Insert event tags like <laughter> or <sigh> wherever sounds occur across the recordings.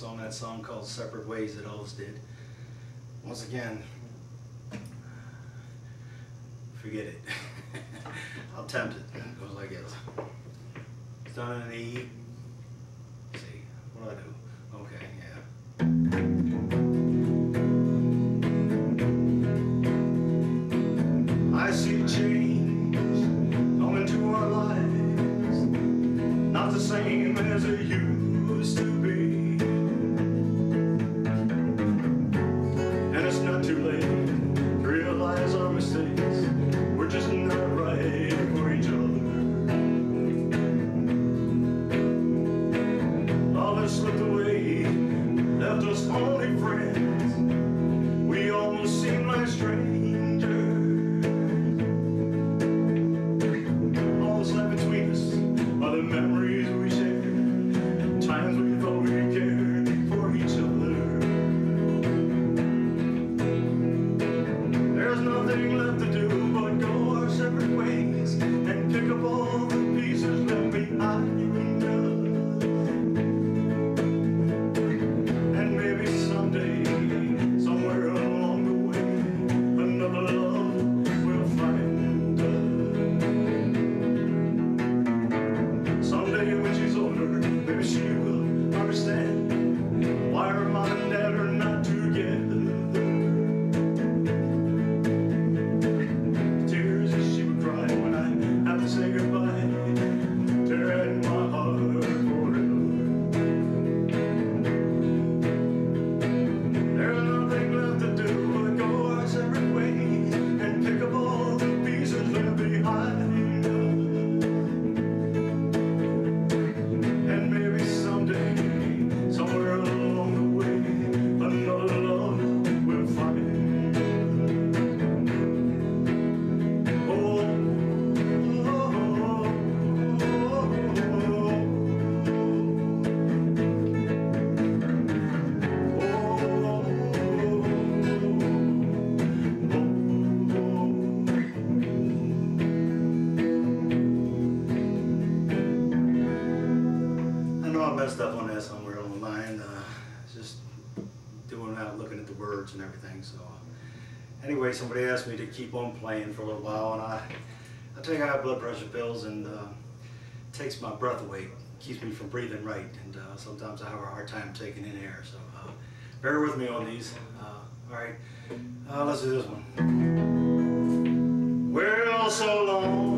else on that song called Separate Ways It Always Did. Once again, forget it. <laughs> I'll tempt it. It goes like this. It's done in an E. Let's see, what do I do? Okay, yeah. remember. Somebody asked me to keep on playing for a little while, and I, I take high blood pressure pills, and uh, takes my breath away, keeps me from breathing right, and uh, sometimes I have a hard time taking in air. So uh, bear with me on these. Uh, all right, uh, let's do this one. We're all so long.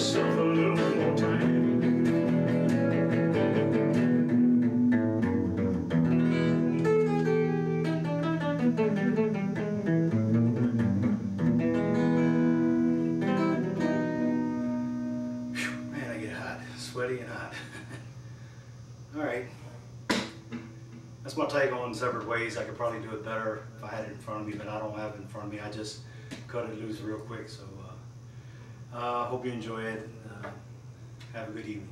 yourself a little more time. sweaty and hot. All right. That's my take on separate ways. I could probably do it better if I had it in front of me, but I don't have it in front of me. I just cut it loose real quick, so uh, hope you enjoy it. Uh, have a good evening.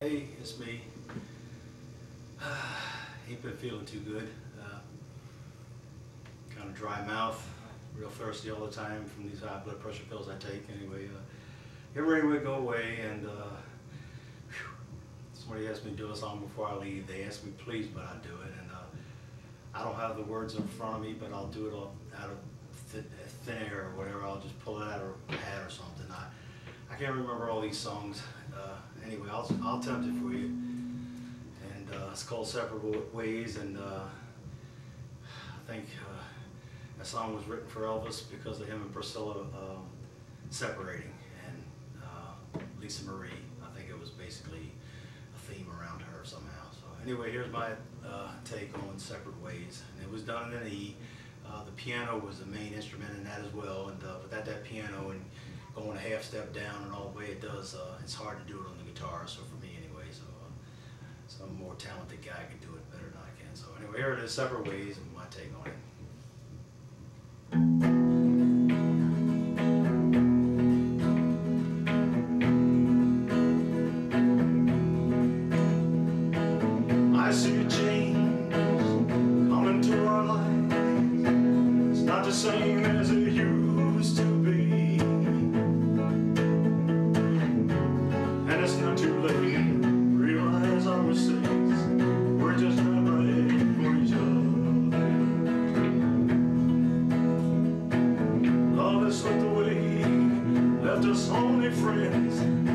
Hey, it's me. <sighs> Ain't been feeling too good. Uh, kind of dry mouth, real thirsty all the time from these high blood pressure pills I take. Anyway, uh, ready to go away and. Uh, Somebody asked me to do a song before I leave. They asked me please, but I do it. And uh, I don't have the words in front of me, but I'll do it all out of thin or whatever. I'll just pull it out of a hat or something. I, I can't remember all these songs. Uh, anyway, I'll, I'll attempt it for you. And uh, it's called Separate Ways. And uh, I think uh, that song was written for Elvis because of him and Priscilla um, separating. And uh, Lisa Marie, I think it was basically a theme around her somehow. So anyway, here's my uh, take on Separate Ways. And it was done in an E. Uh, the piano was the main instrument in that as well. And uh, without that piano and going a half step down and all the way it does, uh, it's hard to do it on the guitar. So for me anyway, so uh, some more talented guy can do it better than I can. So anyway, here it is, Separate Ways, and my take on it. Friends.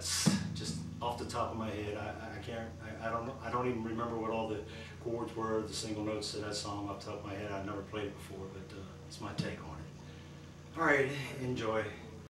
That's just off the top of my head. I, I can't, I, I don't, I don't even remember what all the chords were, the single notes to that song off the top of my head. I've never played it before, but uh, it's my take on it. All right, enjoy.